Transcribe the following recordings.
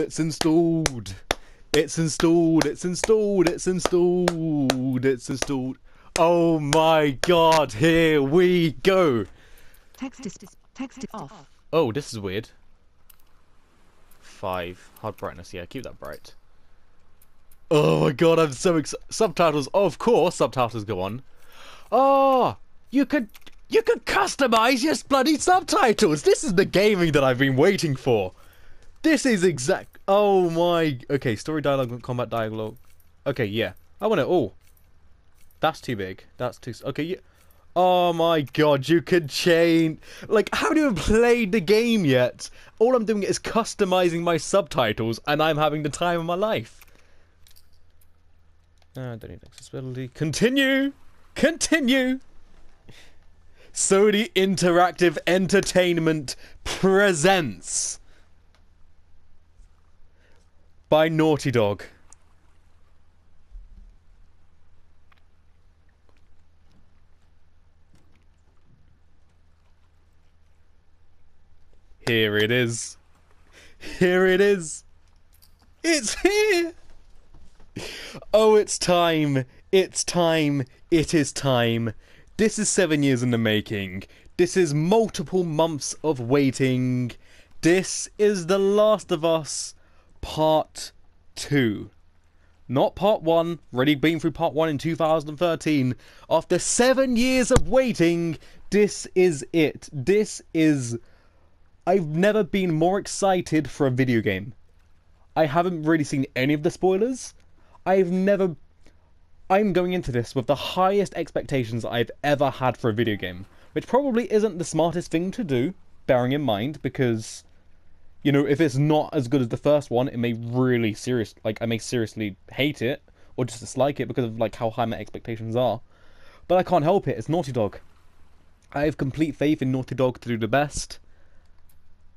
It's installed. It's installed. It's installed. It's installed. It's installed. Oh my god, here we go. Text is text is off. Oh, this is weird. Five. Hard brightness. Yeah, keep that bright. Oh my god, I'm so excited. Subtitles. oh, of course, subtitles go on. Oh, you could you could customize your bloody subtitles. This is the gaming that I've been waiting for. This is exact. Oh my. Okay, story dialogue, combat dialogue. Okay, yeah. I want it all. That's too big. That's too. Okay, yeah. Oh my god, you could change. Like, I haven't even played the game yet. All I'm doing is customizing my subtitles, and I'm having the time of my life. Ah, I don't need accessibility. Continue! Continue! Sony Interactive Entertainment presents by Naughty Dog. Here it is. Here it is. It's here. Oh, it's time. It's time. It is time. This is seven years in the making. This is multiple months of waiting. This is The Last of Us Part 2. Not Part 1, already been through Part 1 in 2013. After seven years of waiting, this is it. This is. I've never been more excited for a video game. I haven't really seen any of the spoilers. I've never I'm going into this with the highest expectations I've ever had for a video game, which probably isn't the smartest thing to do, bearing in mind, because, you know, if it's not as good as the first one, it may really serious, like, I may seriously hate it, or just dislike it because of, like, how high my expectations are. But I can't help it, it's Naughty Dog. I have complete faith in Naughty Dog to do the best.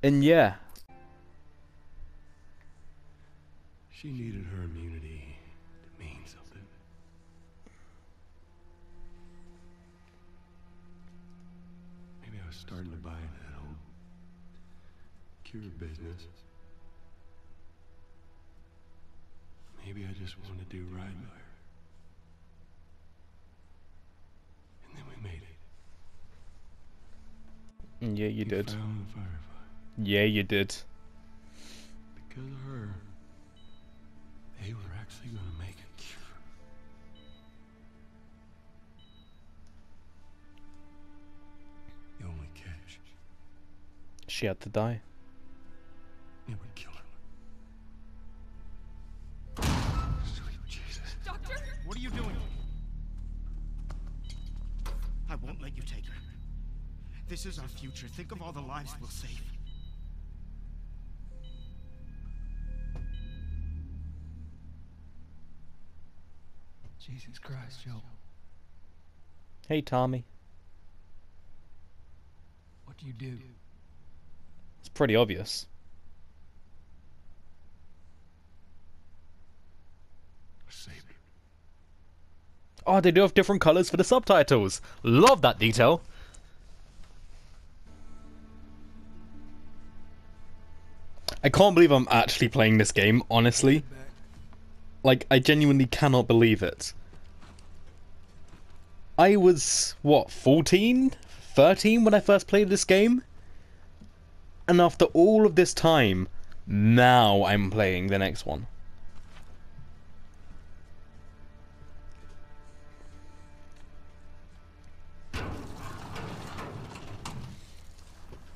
And yeah. She needed her immunity. To mean something. Maybe I was starting to buy that cure business. Maybe I just want to do right by her. And then we made it. Mm, yeah, you we did. Yeah, you did. Because of her, they were actually going to make a cure. The only catch. She had to die. Won't let you take her. This is our future. Think of all the lives we'll save. Jesus Christ, Joel. Hey, Tommy. What do you do? It's pretty obvious. Oh, they do have different colours for the subtitles. Love that detail. I can't believe I'm actually playing this game, honestly. Like, I genuinely cannot believe it. I was, what, 14? 13 when I first played this game? And after all of this time, now I'm playing the next one.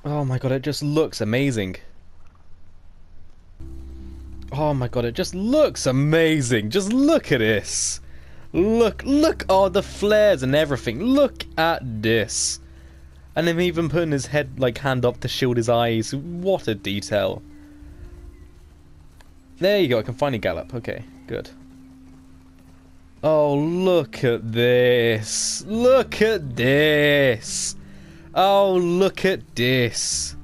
Oh my god, it just looks amazing. Oh my god, it just looks amazing. Just look at this. Look, look, oh, the flares and everything. Look at this. And him even putting his head, like, hand up to shield his eyes. What a detail. There you go, I can finally gallop. Okay, good. Oh, look at this. Look at this. Oh, look at this.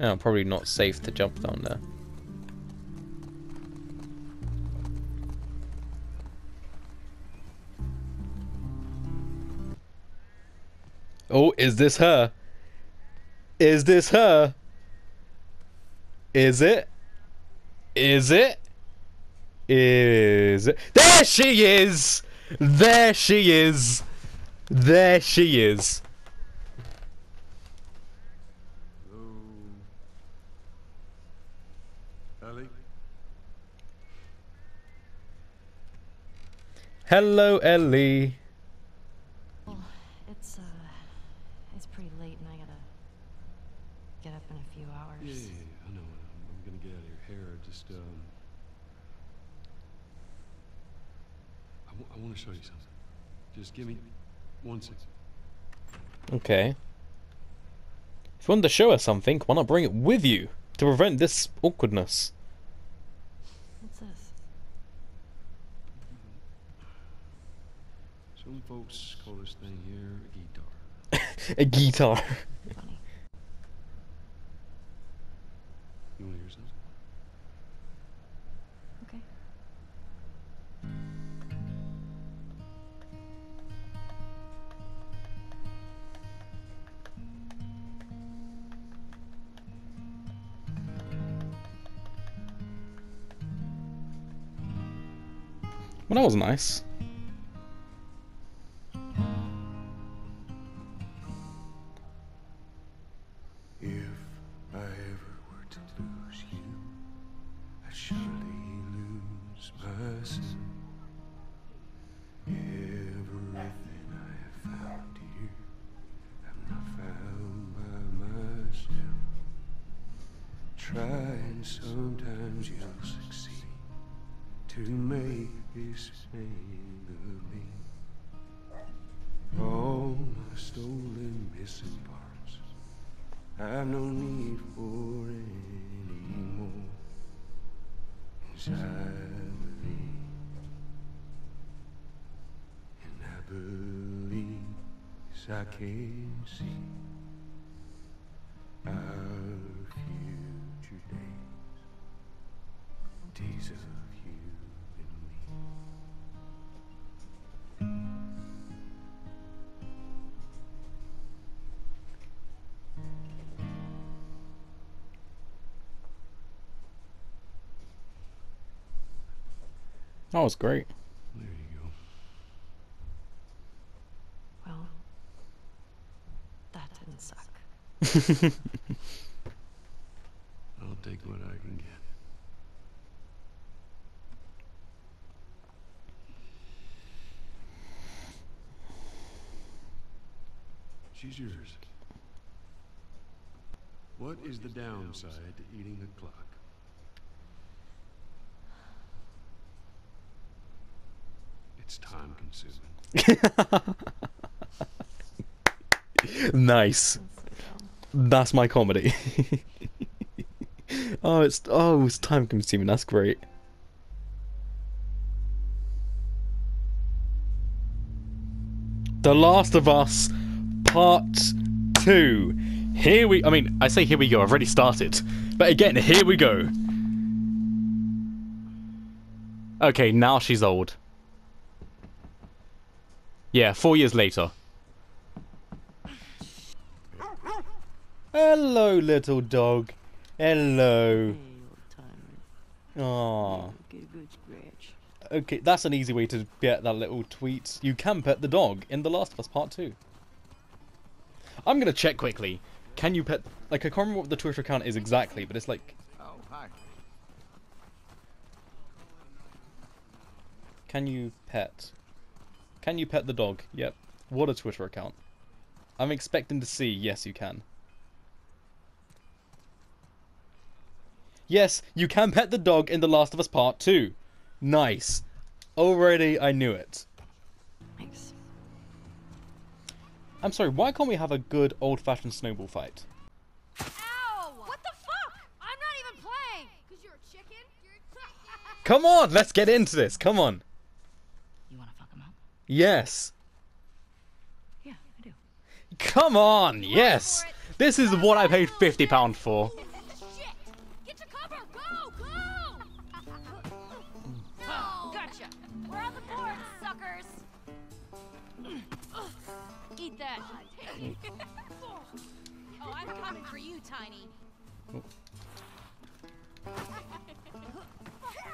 Oh, probably not safe to jump down there. Oh, is this her? Is this her? Is it? Is it? Is it? There she is! There she is! There she is. Hello. Ellie? Hello, Ellie. It's uh, it's pretty late, and I gotta get up in a few hours. Yeah, yeah, yeah, I know. I'm, I'm gonna get out of your hair. Just, um. I want to show you something. Just give me one second. Okay. If you want to show us something, why not bring it with you to prevent this awkwardness? What's this? Some folks call this thing here a guitar. A guitar. Funny. You want to hear something? Well, that was nice. Of me. All my stolen missing parts. I've no need for any more. Cause I believe, and I believe I can see That was great. There you go. Well, that didn't suck. I'll take what I can get. She's yours. What is the downside to eating a clock? Time nice. That's. That's my comedy. oh, it's oh, it's time consuming. That's great. The Last of Us Part 2. Here we I mean, I say here we go. I've already started. But again, here we go. Okay, now she's old. Yeah, 4 years later. Hello, little dog. Hello. Aww. Ah. Okay, that's an easy way to get that little tweet. You can pet the dog in The Last of Us Part 2. I'm gonna check quickly. Can you pet... Like, I can't remember what the Twitter account is exactly, but it's like... Oh, hi. Can you pet... Can you pet the dog? Yep. What a Twitter account. I'm expecting to see, yes you can. Yes, you can pet the dog in The Last of Us Part 2. Nice. Already I knew it. Thanks. I'm sorry, why can't we have a good old-fashioned snowball fight? Ow! What the fuck? I'm not even playing! Cause you're a chicken? You're a Come on, let's get into this. Come on. You wanna fuck him up? Yes. Yeah, I do. Come on, yes. This is what I paid £50 for. shit! Get to cover! Go! Go! no! Gotcha! We're on the board, suckers! Eat that! oh, I'm coming for you, tiny.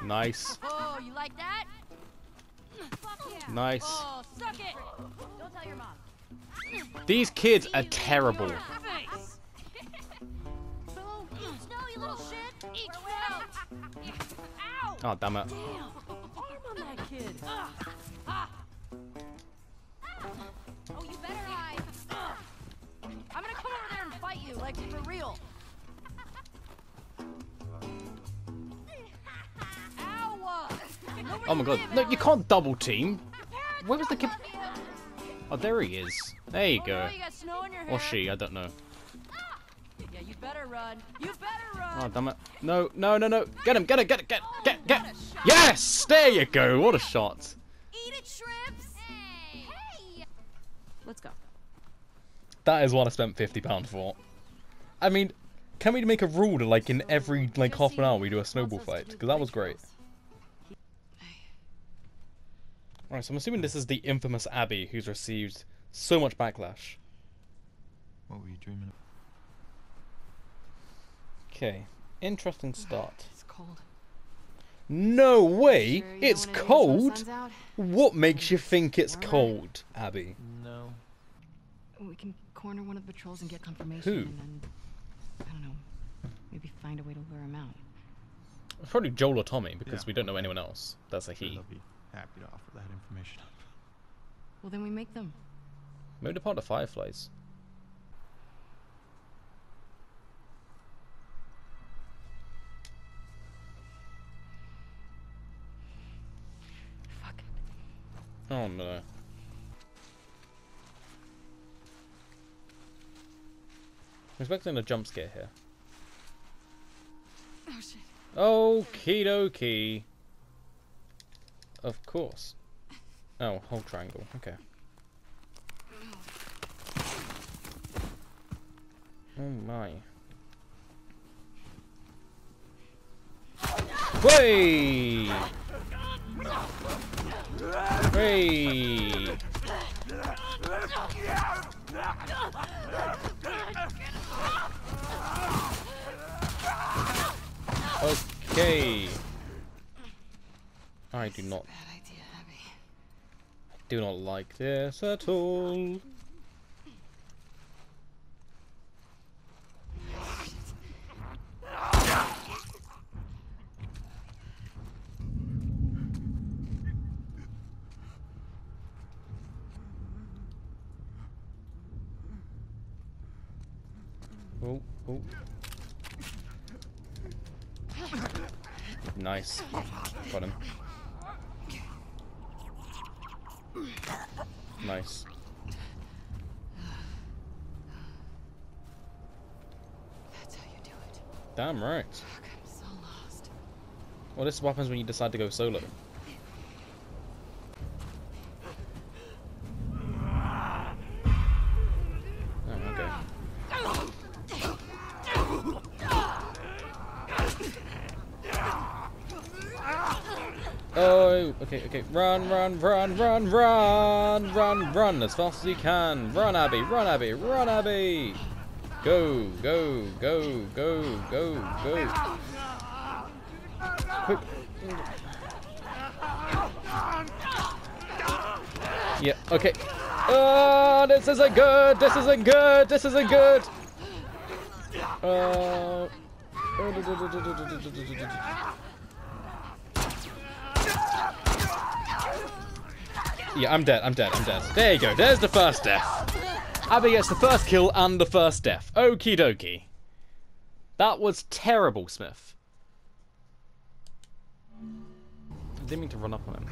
Nice. Oh, you like that? Fuck yeah. Nice. Oh, suck it. Don't tell your mom. These kids are terrible. Face. Boom. Eat snow, you little shit. Eat snow. Ow. Oh, damn it. Damn. Arm on that kid. Ah. Ah. Oh, you better hide. Ugh. I'm gonna come over there and fight you, like for real. Ow! Nobody Oh my god. No, you can't double team. Where was the kid? Oh, there he is. There you go. no, you got snow in your hair. Or she, I don't know. Yeah, you better run. You better run. Oh, damn it. No, no, no, no. Get him, get it, get it, get, get, get. Yes! There you go. What a shot. Eat it, shrimps. Hey. Hey. Let's go. That is what I spent £50 for. I mean, can we make a rule that, like, in every, like, half an hour we do a snowball fight? Because that was great. Alright, so I'm assuming this is the infamous Abby who's received so much backlash. What were you dreaming of? Okay. Interesting start. It's cold. No way! Sure it's wanna do this when the cold! What makes you think it's Warmer? cold, Abby? No. We can corner one of the patrols and get confirmation. Who? And then, I don't know, maybe find a way to lure him out. Probably Joel or Tommy because Yeah. we don't know anyone else. That's a Sure, he. They'll happy to offer that information up. Well, then we make them. Maybe they're part Fireflies. Fuck. Oh no. I'm expecting a jump scare here. Oh shit. Okie dokie. Of course. Oh, hold triangle. Okay. Oh my. Way! Way! Okay. I do not Bad idea, Abby. do not like this at all. Oh, oh. Nice. Got him. Nice. That's how you do it. Damn right. Fuck, I'm so lost. Well, this is what happens when you decide to go solo. Oh, okay. Oh, okay, okay. Run, run, run, run, run, run, run as fast as you can. Run, Abby, run, Abby, run, Abby. Go, go, go, go, go, go. Quick. Yeah, okay. Oh, this isn't good. This isn't good. This isn't good. Uh. Yeah, I'm dead. I'm dead. I'm dead. There you go. There's the first death. Abby gets the first kill and the first death. Okie dokie. That was terrible, Smith. I didn't mean to run up on him.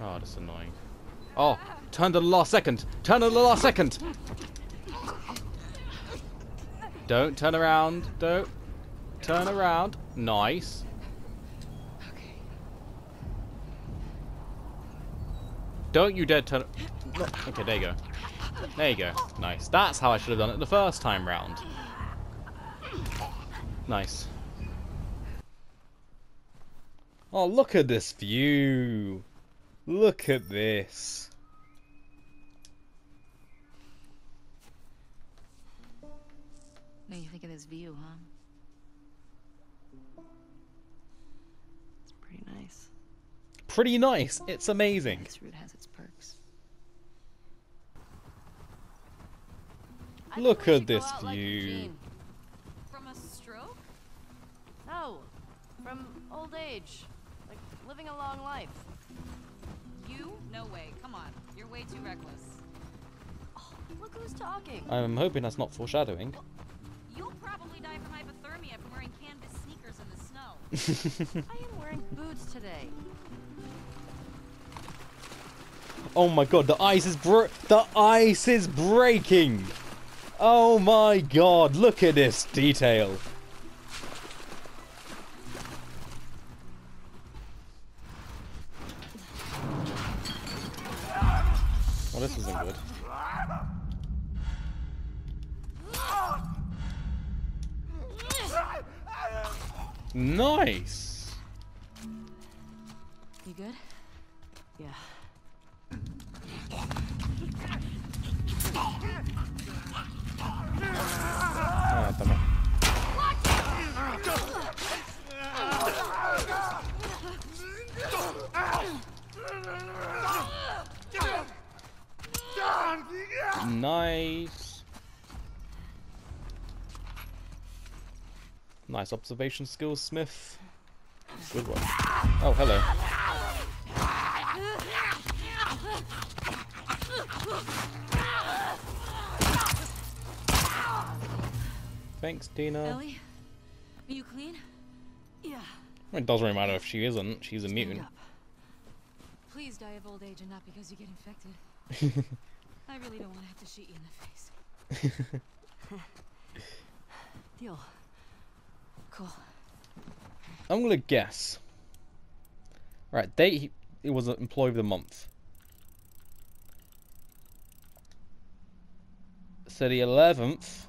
Oh, that's annoying. Oh, turn to the last second. Turn to the last second. Don't turn around. Don't turn around. Nice. Don't you dare turn... Okay, there you go. There you go. Nice. That's how I should have done it the first time round. Nice. Oh, look at this view. Look at this. Now you think of this view, huh? It's pretty nice. Pretty nice. It's amazing. This route has a Look at this out like view. From a stroke? No, from old age. Like living a long life. You? No way. Come on. You're way too reckless. Oh, look who's talking. I'm hoping that's not foreshadowing. You'll probably die from hypothermia from wearing canvas sneakers in the snow. I am wearing boots today. Oh my god, the ice is bro- the ice is breaking. Oh my god, look at this detail. Well, this isn't good. Nice. You good? Yeah. Ah, damn it. Nice. Nice observation skills, Smith. Good one. Oh, hello. Thanks, Dina. Ellie? Are you clean? Yeah. It doesn't really matter if she isn't. She's a mutant. Please die of old age and not because you get infected. I really don't want to have to shoot you in the face. Deal. I'm gonna guess. Right, date. It was an employee of the month. So the eleventh.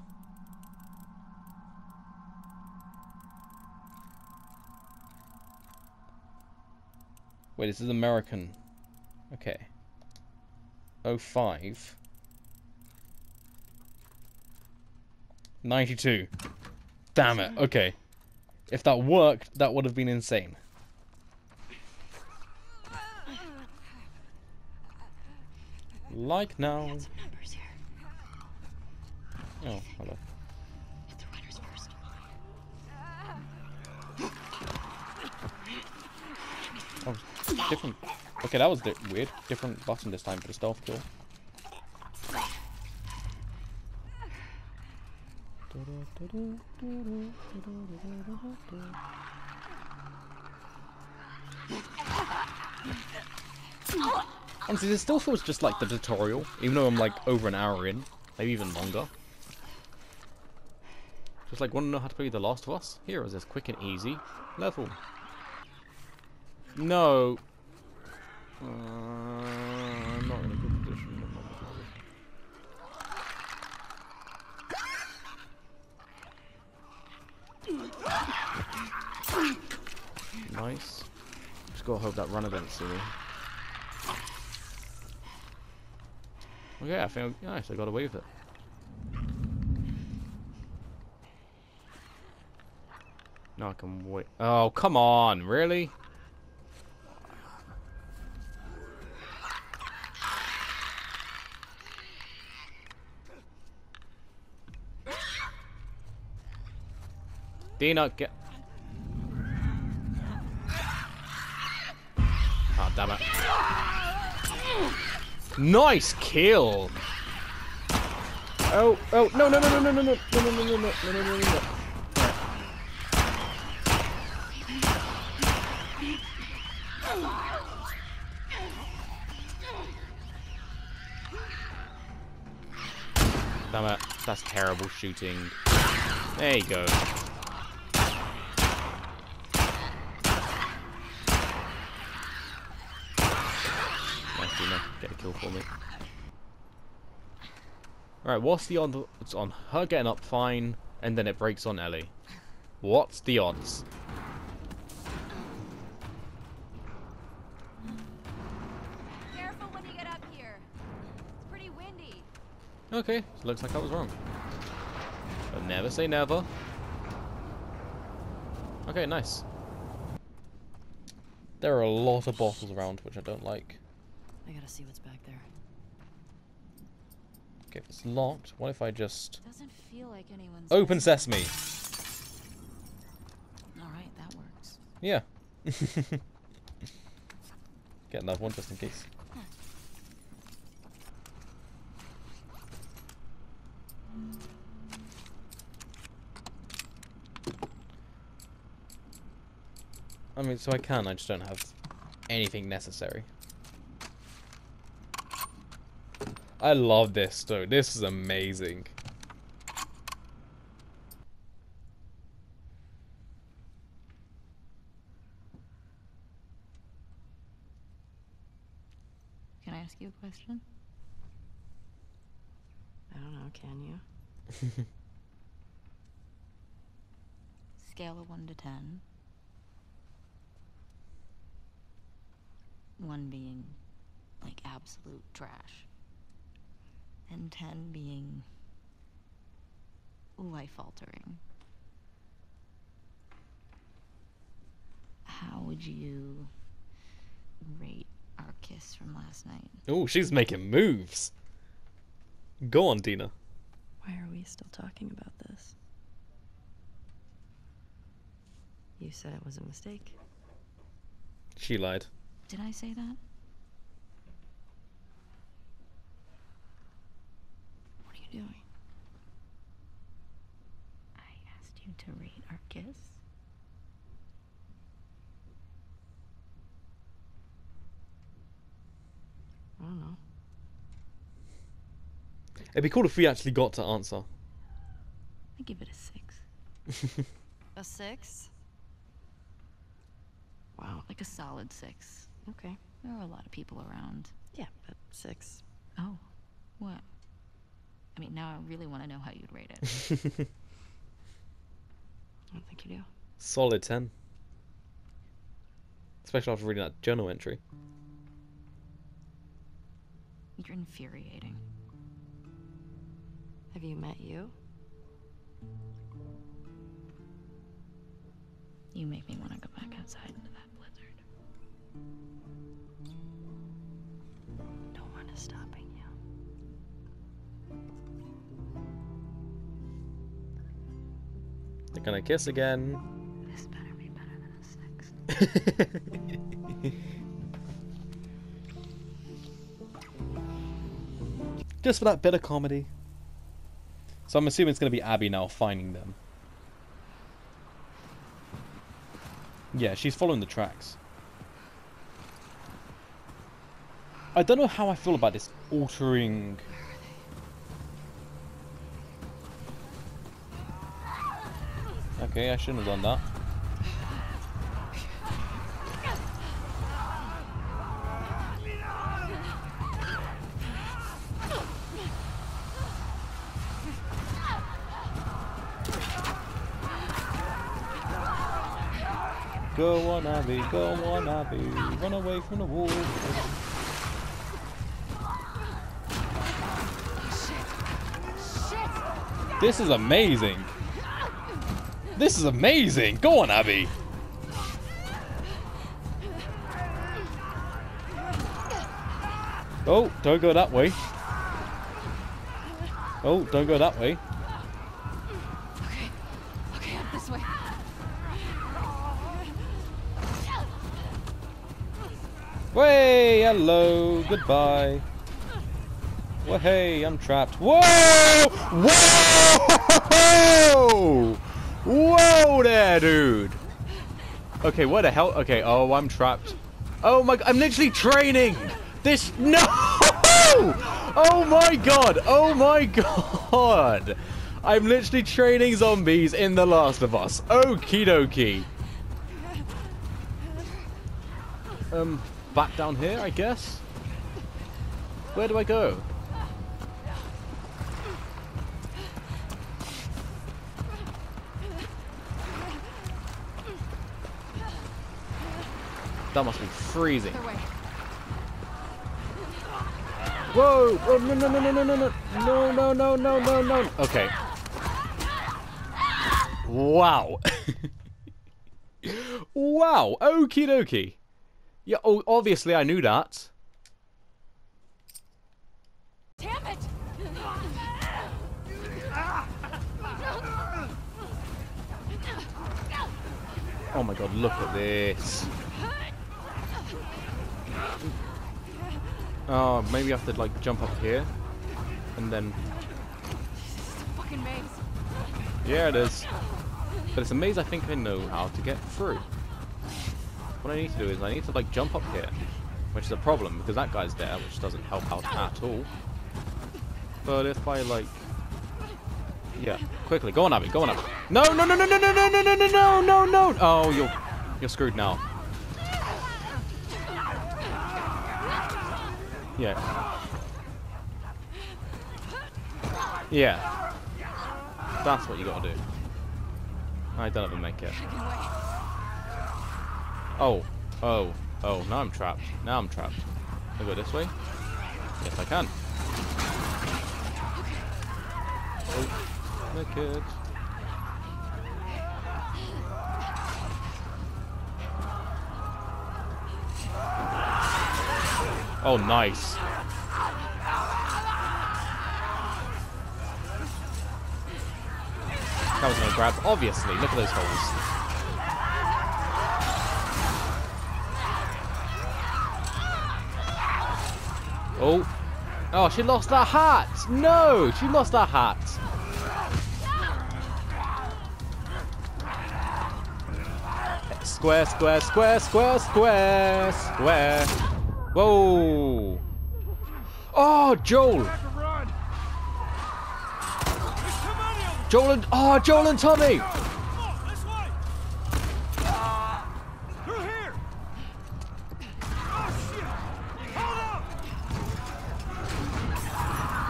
Wait, this is American. Okay. Oh five. Ninety-two. Damn it. Okay. If that worked, that would have been insane. Like now. Oh, hello. Hit the runners first. Oh, different. Okay, that was di weird. Different button this time for the stealth kill. Honestly, this still feels just like the tutorial, even though I'm like over an hour in, maybe even longer. Just like want to know how to play The Last of Us? Here is this quick and easy level. No. Uh, I'm not in a good position. I'm not in a good position. Nice. Just gotta hope that runner doesn't see me. Oh, okay, I think nice. I got away with it. Now I can wait. Oh, come on, really? Dina, get. Oh, damn it. Nice kill! Oh, oh, no, no, no, no, no, no, no, no, no, no, no, no, no, no, no, no, no. Damn it, that's terrible shooting. There you go. Nice, Dina. Get a kill for me. Alright, what's the odds? It's on her getting up fine, and then it breaks on Ellie. What's the odds? Careful when you get up here. It's pretty windy. Okay, so looks like I was wrong. But never say never. Okay, nice. There are a lot of bottles around, which I don't like. I gotta see what's back there. Okay, if it's locked, what if I just... Doesn't feel like anyone's. Open sesame! All right, that works. Yeah. Get another one just in case. I mean, so I can, I just don't have anything necessary. I love this though. This is amazing. Can I ask you a question? I don't know, can you? Scale of 1 to 10. 1 being like absolute trash. And 10 being life altering. How would you rate our kiss from last night? Oh, she's making moves. Go on, Dina. Why are we still talking about this? You said it was a mistake. She lied. Did I say that? What are you doing? I asked you to rate our kiss. I don't know. It'd be cool if we actually got to answer. I give it a six. A six? Wow. Like a solid six. Okay. There are a lot of people around. Yeah, but six. Oh. What? I mean, now I really want to know how you'd rate it. I don't think you do. Solid 10. Especially after reading that journal entry. You're infuriating. Have you met you? You make me want to go back outside into that blizzard. No one is stopping They're gonna kiss again. This better be better than a six. Just for that bit of comedy. So I'm assuming it's gonna be Abby now finding them. Yeah, she's following the tracks. I don't know how I feel about this altering. Okay, I shouldn't have done that. Go on, Abby, go on, Abby, run away from the wolves. This is amazing. This is amazing. Go on, Abby. Oh, don't go that way. Oh, don't go that way. Okay, up this way. Way, hello, goodbye. Well, hey, I'm trapped. Whoa! Whoa! Whoa there, dude! Okay, what the hell? Okay, oh, I'm trapped. Oh my, I'm literally training! This, no! Oh my god, oh my god! I'm literally training zombies in The Last of Us. Okie dokie. Um, back down here, I guess? Where do I go? That must be freezing. Whoa! Oh, no, no, no, no, no, no, no, no, no, no, no, no, no. Okay. Wow. Wow, okie dokie. Yeah, oh, obviously I knew that. Damn it! Oh my god, look at this. Oh, maybe I have to like jump up here. And then... Fucking maze. Yeah, it is. But it's a maze I think I know how to get through. What I need to do is I need to like jump up here. Which is a problem because that guy's there, which doesn't help out at all. But if I like... Yeah, quickly, go on Abby, go on Abby. No, no, no, no, no, no, no, no, no, no, no, no, no! Oh, you're, you're screwed now. Yeah. Yeah. That's what you gotta do. I don't ever make it. Oh, oh, oh, now I'm trapped. Now I'm trapped. I go this way? Yes, I can. Oh, naked. Oh, nice. That was gonna grab. Obviously, look at those holes. Oh. Oh, she lost her hat! No! She lost her hat! Square, square, square, square, square, square. Whoa! Oh, Joel! Joel and oh, Joel and Tommy.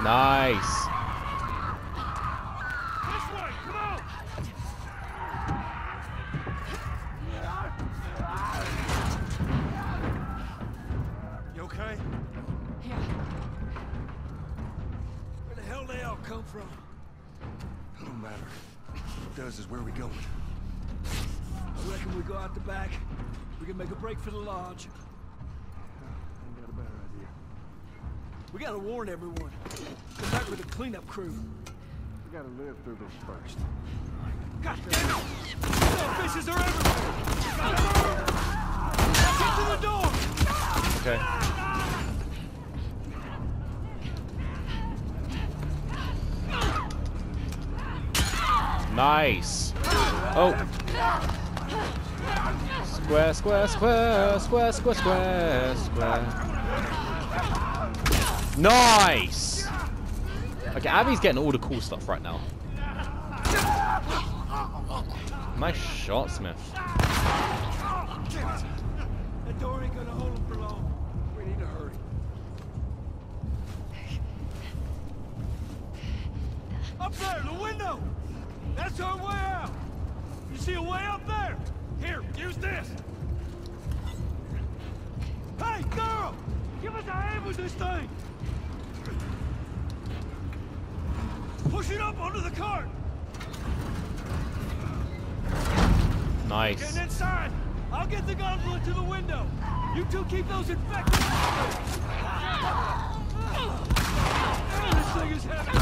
Nice. Can make a break for the lodge. I got a better idea. We gotta warn everyone. Come back with a cleanup crew. We gotta live through this first. God damn it! Fishes are everywhere! Get to the door! Okay. Nice. Oh. Square, square, square, square, square, square, square. Nice. Okay, Abby's getting all the cool stuff right now. Nice shot, Smith. Up there, the window! That's our way out! You see a way up there? Here, use this! Hey, girl! Give us a hand with this thing! Push it up onto the cart! Nice. Getting inside! I'll get the gauntlet to the window! You two keep those infected! this thing is heavy!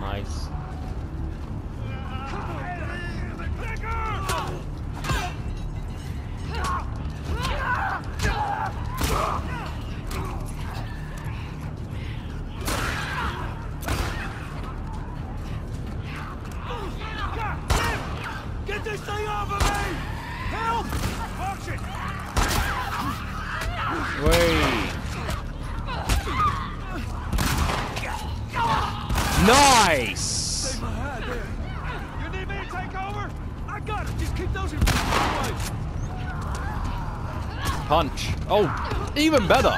Nice. Get this thing off of me! Help! Watch it! Wait. Nice. Save my hat there. You need me to take over? I got it. Just keep those infected away. Punch. Oh, even better.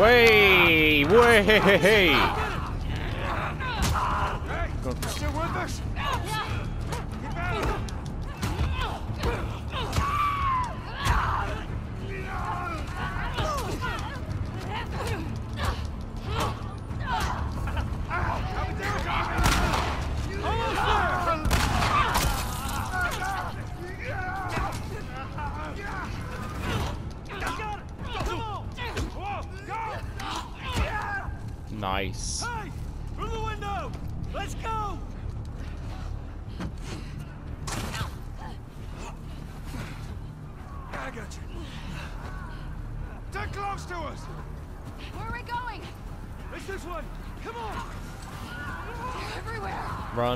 Way, way. Hey! Still with us?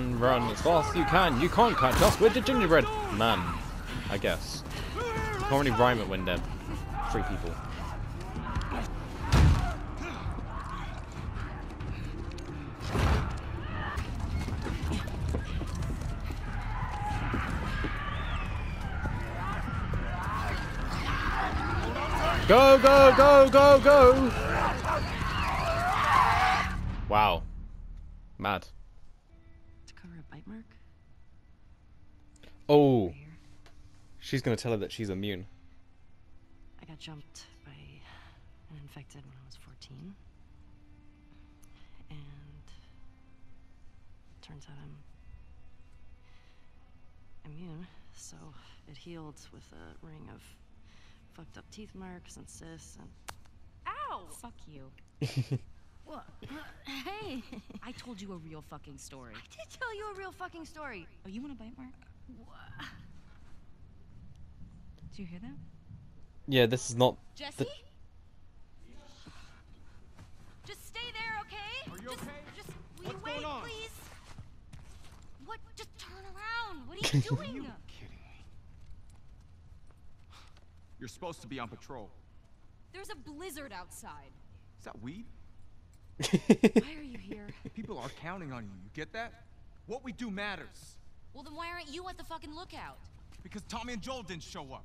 Run, run as fast as you can. You can't catch us with the gingerbread man. I guess. Can't really rhyme it when they're three people. Go, go, go, go, go! She's gonna tell her that she's immune. I got jumped by an infected when I was 14. And turns out I'm immune, so it healed with a ring of fucked up teeth marks and cysts and Ow! Fuck you. What? Hey! I told you a real fucking story. I did tell you a real fucking story. Oh, you want a bite mark? Do you hear that? Yeah, this is not. Jesse? Just stay there, okay? Are you just, okay? Just will What's you wait, going on? please? What? Just turn around. What are you doing? Kidding me? You're supposed to be on patrol. There's a blizzard outside. Is that weed? Why are you here? People are counting on you. You get that? What we do matters. Well, then why aren't you at the fucking lookout? Because Tommy and Joel didn't show up.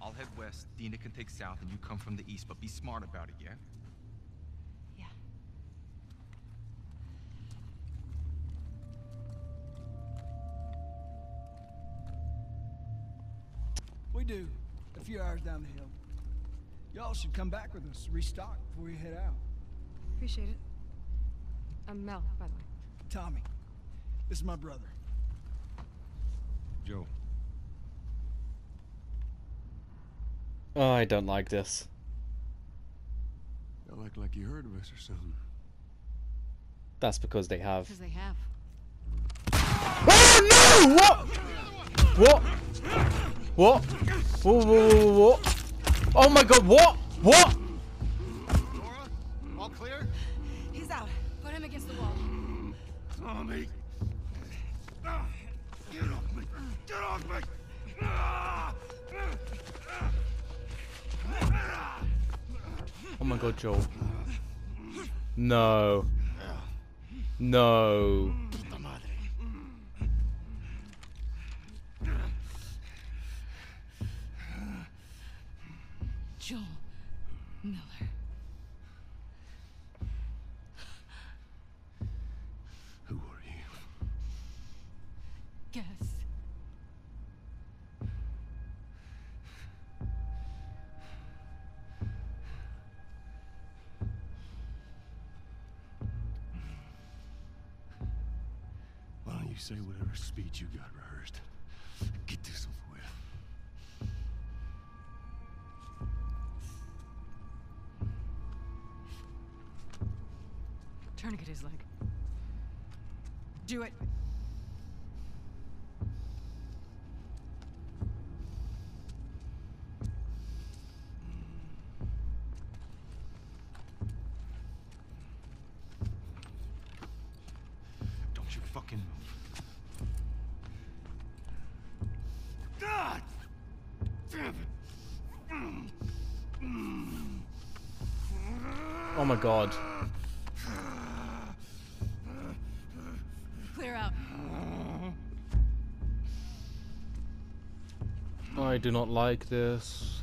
I'll head west. Dina can take south, and you come from the east, but be smart about it, yeah? Yeah. We do. A few hours down the hill. Y'all should come back with us, restock before we head out. Appreciate it. I'm Mel, by the way. Tommy, this is my brother. Joe, Oh, I don't like this. y'all act like you heard of us or something. That's because they have. Because they have. Oh no! What? What? What? Whoa, whoa, whoa, whoa. Oh my god, what? What? Nora, all clear? He's out. Put him against the wall. Tommy! Ah, Get off me! Get off me! Oh my god, Joel. No. No. Joel Miller. Say whatever speech you got rehearsed? Get this over with. Tourniquet his leg. Do it. my god. Clear out. I do not like this.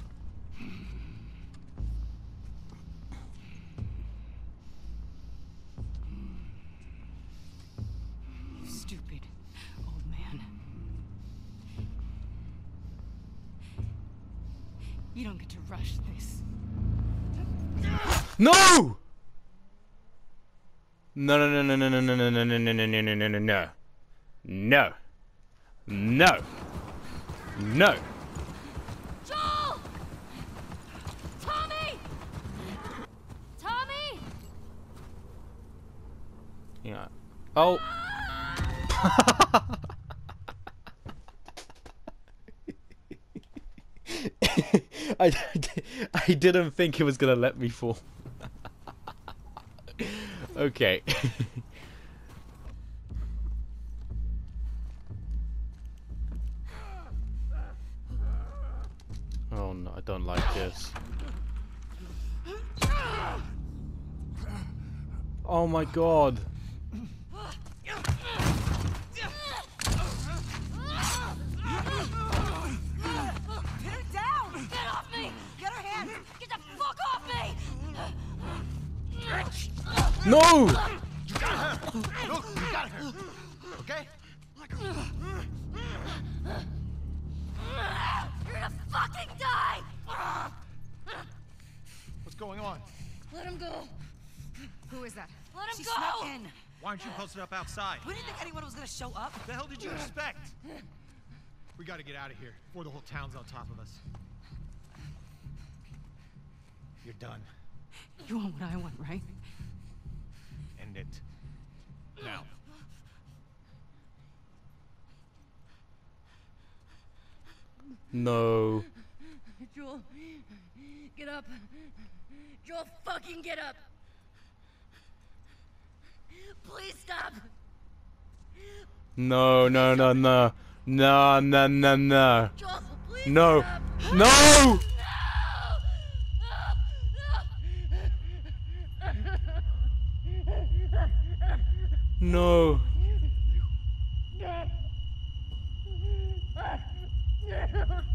Stupid old man. You don't get to rush this. No! No, no, no, no, no, no, no, no, no, no, no, no, no, no, no, no, no. No. No. No. Joel! Tommy! Tommy! Yeah. Oh. I, I didn't think it was gonna let me fall. okay. oh no, I don't like this. Oh my god. On? Let him go! Who is that? Let him She go! snuck in. Why aren't you posted up outside? We didn't think anyone was gonna show up. The hell did you expect? We gotta get out of here before the whole town's on top of us. You're done. You want what I want, right? End it. Now. No. Joel, get up. Joel, fucking get up. Please stop. No, no, no, no. No, no, no, no. Joel, No. stop. No! No. No, no,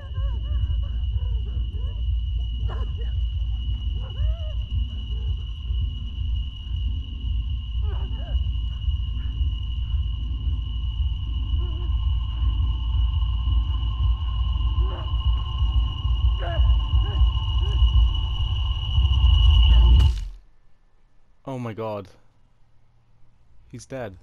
He's dead.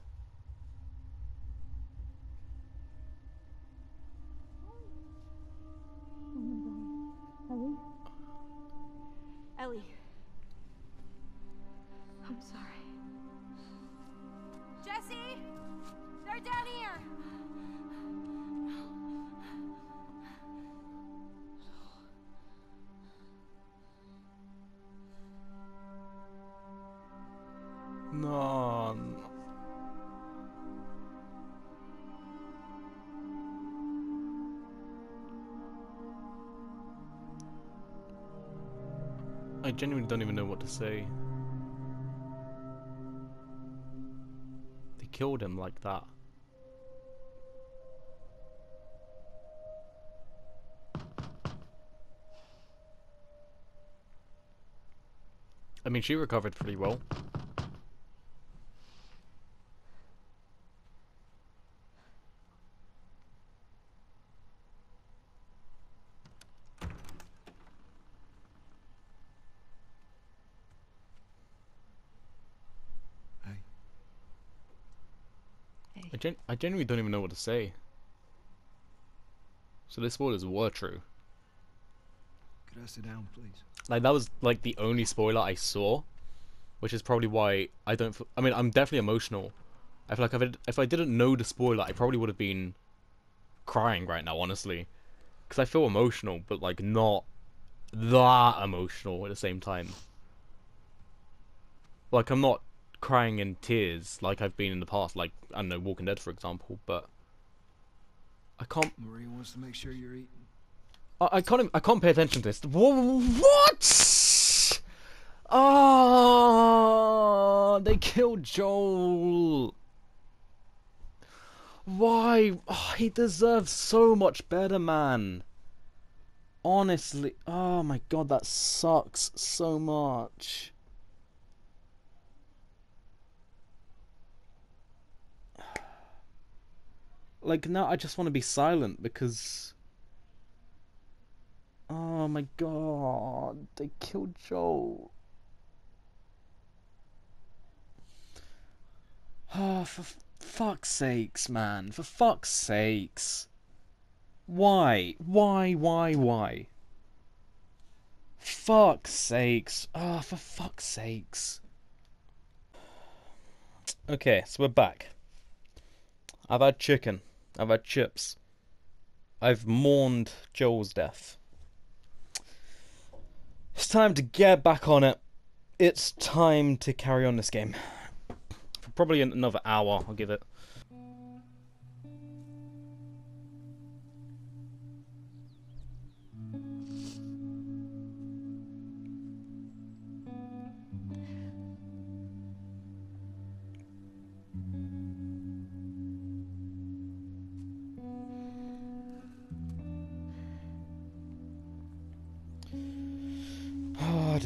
Say. They killed him like that. I mean, she recovered pretty well. Gen- I genuinely don't even know what to say. So this spoilers were true. could I sit down, please? Like that was like the only spoiler I saw, which is probably why I don't. I mean, I'm definitely emotional. I feel like if I, if I didn't know the spoiler, I probably would have been crying right now, honestly, because I feel emotional, but like not that emotional at the same time. Like I'm not crying in tears like I've been in the past, like I don't know, Walking Dead for example, but I can't. Maria wants to make sure you're eating. I, I can't. I can't pay attention to this. What? Oh, they killed Joel. Why? Oh, he deserves so much better, man. Honestly, oh my god, that sucks so much. Like, now I just want to be silent because. Oh my god, they killed Joel. Oh, for fuck's sakes, man. For fuck's sakes. Why? Why, why, why? Fuck's sakes. Oh, for fuck's sakes. Okay, so we're back. I've had chicken. I've had chips. I've mourned Joel's death. It's time to get back on it. It's time to carry on this game. For probably another hour, I'll give it.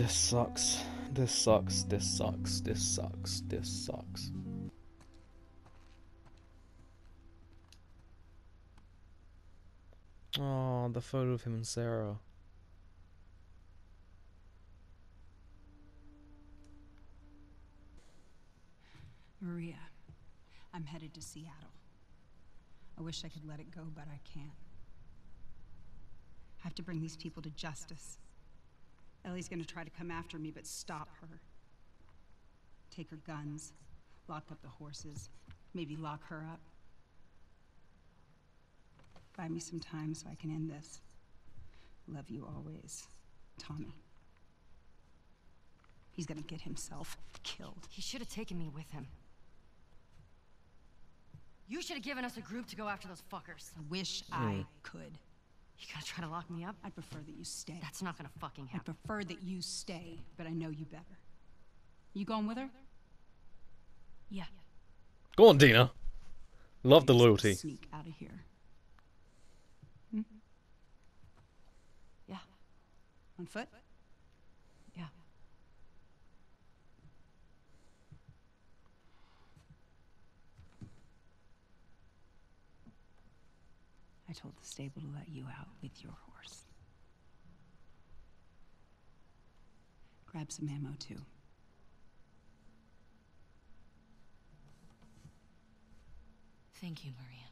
This sucks. This sucks. This sucks. This sucks. This sucks. Oh, the photo of him and Sarah. Maria, I'm headed to Seattle. I wish I could let it go, but I can't. I have to bring these people to justice. Ellie's gonna try to come after me, but stop her. Take her guns, lock up the horses, maybe lock her up. Buy me some time so I can end this. Love you always, Tommy. He's gonna get himself killed. He should have taken me with him. You should have given us a group to go after those fuckers. I wish I could. You gonna try to lock me up? I'd prefer that you stay. That's not gonna fucking happen. I'd prefer that you stay, but I know you better. You going with her? Yeah. Go on, Dina. Love the loyalty. Sneak out of here. Mm-hmm. Yeah. On foot? Yeah. I told the stable to let you out with your horse. Grab some ammo too. Thank you, Maria.